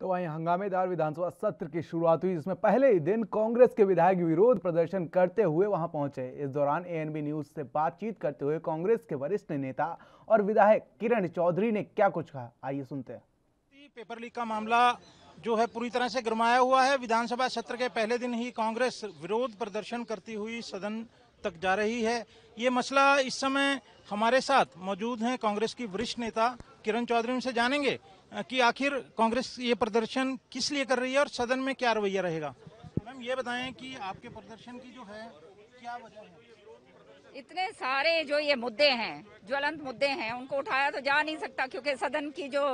तो वहीं हंगामेदार विधानसभा सत्र की शुरुआत हुई, जिसमें पहले ही दिन कांग्रेस के विधायक विरोध प्रदर्शन करते हुए वहाँ पहुँचे। इस दौरान एएनबी न्यूज़ से बातचीत करते हुए कांग्रेस के वरिष्ठ नेता और विधायक किरण चौधरी ने क्या कुछ कहा? आइए सुनते हैं। पेपर लीक का मामला जो है पूरी तरह से गरमाया हुआ है। विधानसभा सत्र के पहले दिन ही कांग्रेस विरोध प्रदर्शन करती हुई सदन तक जा रही है। ये मसला इस समय हमारे साथ मौजूद हैं कांग्रेस की वरिष्ठ नेता किरण चौधरी उनसे जानेंगे कि आखिर कांग्रेस ये प्रदर्शन किस लिए कर रही है और सदन में क्या रवैया रहेगा। मैम, ये बताएँ कि आपके प्रदर्शन की जो है, क्या वजह है? इतने सारे जो ये मुद्दे हैं ज्वलंत मुद्दे हैं, उनको उठाया तो जा नहीं सकता, क्योंकि सदन की जो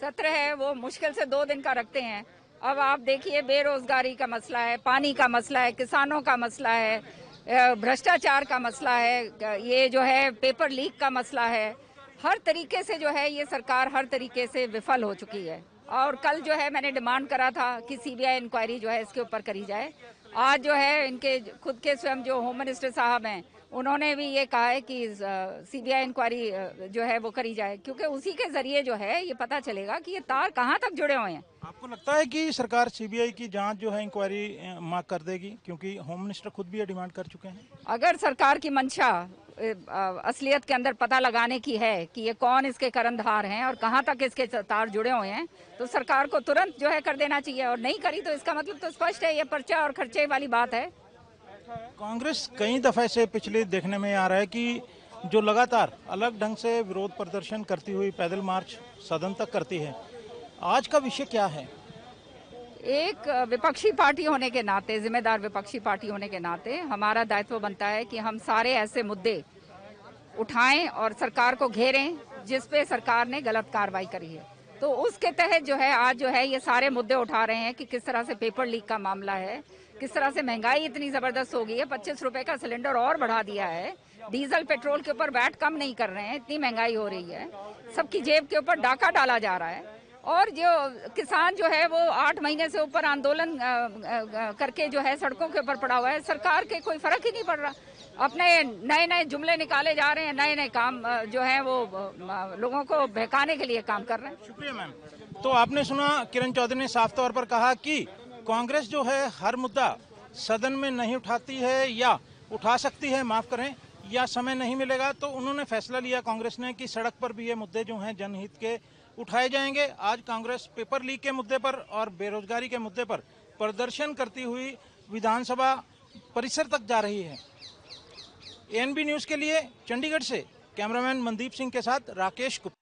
सत्र है, वो मुश्किल से दो दिन का रखते हैं। अब आप देखिए, बेरोजगारी का मसला है, पानी का मसला है, किसानों का मसला है भ्रष्टाचार का मसला है, ये जो है, पेपर लीक का मसला है। हर तरीके से जो है ये सरकार हर तरीके से विफल हो चुकी है। और कल जो है मैंने डिमांड करा था कि सीबीआई इंक्वायरी जो है इसके ऊपर करी जाए। आज जो है इनके खुद के स्वयं जो होम मिनिस्टर साहब हैं उन्होंने भी ये कहा है कि सीबीआई इंक्वायरी जो है वो करी जाए। क्योंकि उसी के ज़रिए जो है ये पता चलेगा कि ये तार कहाँ तक जुड़े हुए हैं। आपको लगता है कि सरकार सीबीआई की जाँच जो है इंक्वायरी मांग कर देगी? क्योंकि होम मिनिस्टर खुद भी ये डिमांड कर चुके हैं। अगर सरकार की मंशा असलियत के अंदर पता लगाने की है कि ये कौन इसके कर्णधार हैं और कहाँ तक इसके तार जुड़े हुए हैं। तो सरकार को तुरंत जो है कर देना चाहिए और नहीं करी तो इसका मतलब तो स्पष्ट है, ये पर्चा और खर्चे वाली बात है। कांग्रेस कई दफे से पिछले देखने में आ रहा है कि जो लगातार अलग ढंग से विरोध प्रदर्शन करती हुई पैदल मार्च सदन तक करती है, आज का विषय क्या है? एक विपक्षी पार्टी होने के नाते, जिम्मेदार विपक्षी पार्टी होने के नाते हमारा दायित्व बनता है कि हम सारे ऐसे मुद्दे उठाएँ और सरकार को घेरें, जिस पे सरकार ने गलत कार्रवाई करी है। तो उसके तहत जो है, आज जो है, ये सारे मुद्दे उठा रहे हैं कि किस तरह से पेपर लीक का मामला है, किस तरह से महँगाई इतनी ज़बरदस्त हो गई है, पच्चीस रुपए का सिलेंडर और बढ़ा दिया है, डीजल, पेट्रोल के ऊपर वैट कम नहीं कर रहे हैं, इतनी महँगाई हो रही है, सबकी जेब के ऊपर डाका डाला जा रहा है। और जो किसान जो है वो आठ महीने से ऊपर आंदोलन करके जो है सड़कों के ऊपर पड़ा हुआ है। सरकार के कोई फ़र्क ही नहीं पड़ रहा। अपने नए नए जुमले निकाले जा रहे हैं नए नए काम जो है वो लोगों को बहकाने के लिए काम कर रहे हैं। शुक्रिया मैम। तो आपने सुना, किरण चौधरी ने साफ़ तौर पर कहा कि कांग्रेस जो है हर मुद्दा सदन में नहीं उठाती है या उठा सकती है, माफ़ करें। या समय नहीं मिलेगा तो उन्होंने फैसला लिया कांग्रेस ने कि सड़क पर भी ये मुद्दे जो हैं जनहित के उठाए जाएँगे। आज कांग्रेस पेपर लीक के मुद्दे पर और बेरोजगारी के मुद्दे पर प्रदर्शन करती हुई विधानसभा परिसर तक जा रही है। एनबी न्यूज़ के लिए चंडीगढ़ से कैमरामैन मनदीप सिंह के साथ राकेश